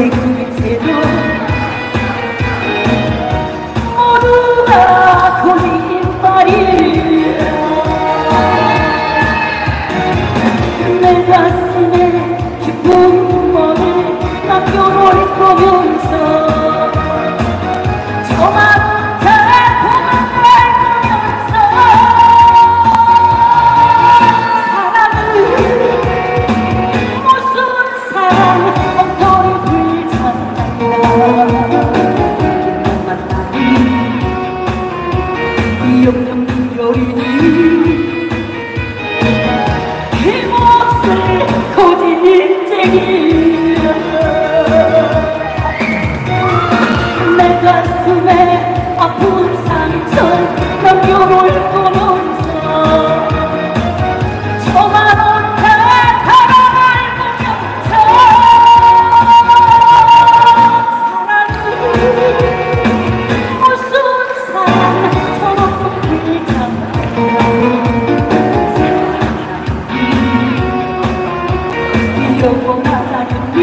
내꿈 밑에도 힘없을 고집쟁이 이러고 가다니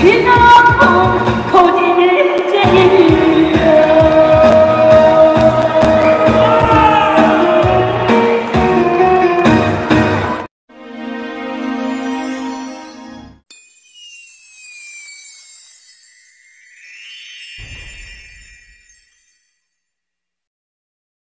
그냥